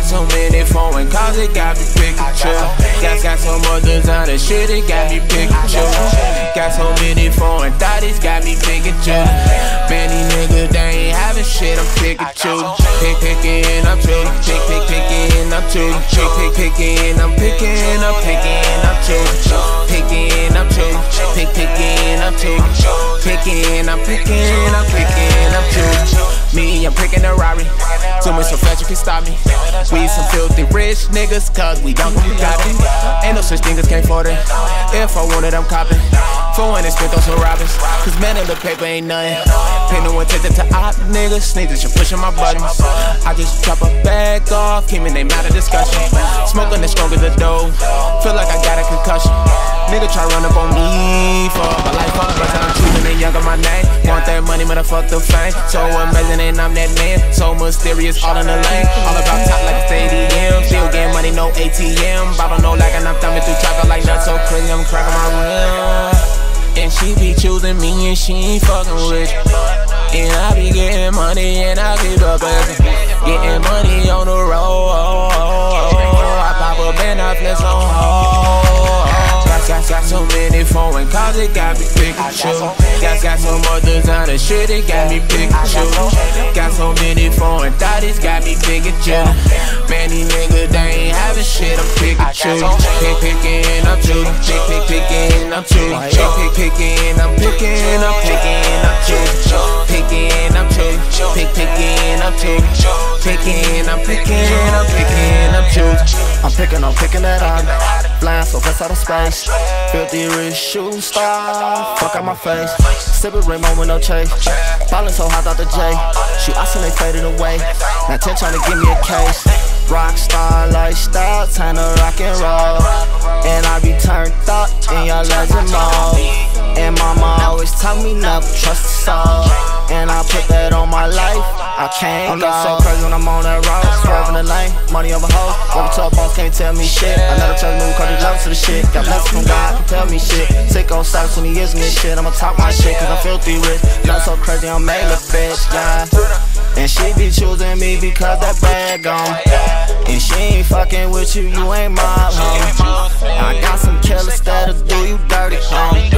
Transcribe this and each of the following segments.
Got so many foreign cars, it got me Pikachu. Got, got so much designer shit, it got me Pikachu. Got so many foreign thotties, got me Pikachu. Man, these niggas, they ain't having shit, I'm Pikachu. Pick, picking, I'm choosing. Pick, pick, picking, I'm choosing. Pick, pick, picking, I'm picking, I'm picking, I'm choosing. Picking, I'm choosing. Pick, picking, I'm choosing. Picking, I'm picking, I'm picking, I'm choosing. Me, I'm picking a Rari. Much so fast you can't stop me. We some filthy rich niggas, cause we young, we got it. Ain't no such thing as can't afford it. If I want it, I'm copping. 400 spent on some robbers. Cause man, in the paper ain't nothing. Pay no attention to op niggas. Sneakers, you pushing my buttons. I just drop a bag off, keeping they mad at discussion. Smoking as strong as the dough. Feel like I got a concussion. Nigga try run up on me for my life, but I'm choosing it younger my name. Want that man, I fuck the fame. So amazing, and I'm that man. So mysterious, all in the lane. All about top like a stadium. Still getting money, no ATM. Bottle no and I'm thumbing through traffic like nuts so crazy, I'm cracking my rim. And she be choosing me, and she ain't fucking with you. And I be getting money, and I keep up Getting money on the road. I pop a band, I flex on hold. So many cars, it got me Pikachu. Got, got so much designer shit, it got me Pikachu. Got so many foreign thotties, got me Pikachu. Man, these niggas, they ain't having shit, I'm Pikachu. Pick, picking, I'm choosing. Pick, pick, picking, I'm choosing. Pick, pick, picking, I'm picking, I'm picking, I'm choosing. Picking, I'm choosing. Pick, picking, I'm choosing. Picking, I'm picking, I'm picking, I'm choosing. I'm picking, I'm picking that on. Flying so fast out of space. Filthy rich shooting star. Fuck out my face. Sipping Rainbow with no chase. Ballin' so hot out the J. And they faded away. Now 10 trying to give me a case. Rockstar lifestyle, time to rock and roll. And I be turned up in your legend mode. And mama always tell me never trust the soul. And I put that on my life. I can't I'm go. so crazy when I'm on that road. Swerving the lane, money over hoes. Walking to a boss, can't tell me shit. I never trust move, cause he loves to the shit. Got blessings from God, can tell me shit. Sick on socks when he gives me shit. I'ma talk my shit, cause I'm filthy rich. Not so crazy, I'm made a bitch, yeah. And she be choosing me because that bag on. And she ain't fucking with you, you ain't my homie. I got some killers that'll do you dirty, homie.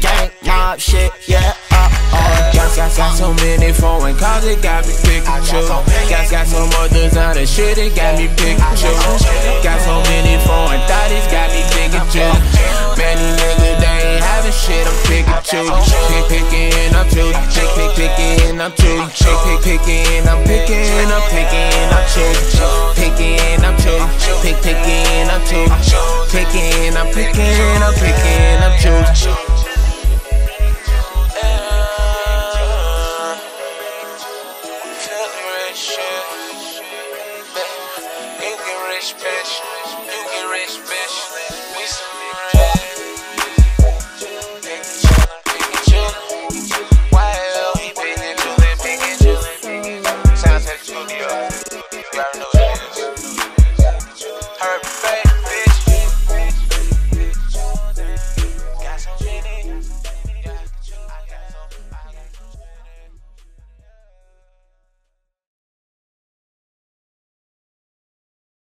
Gang mob shit, yeah. Got so many phone calls, it got me picking you. Got, got so much designer shit, it got me picking you. Got so many phone thought got me picking you. Many niggas, they ain't having shit, I'm picking you. Pick, picking, I'm choosing. Pick, pick, picking, I'm choosing. Pick, pick, picking, I'm picking, I'm picking, I'm choosing. Picking, I'm choosing. Pick, picking, I'm choosing. Picking, I'm picking, I'm picking, I'm choosing. Shit. You get rich, bitch. You get rich, bitch.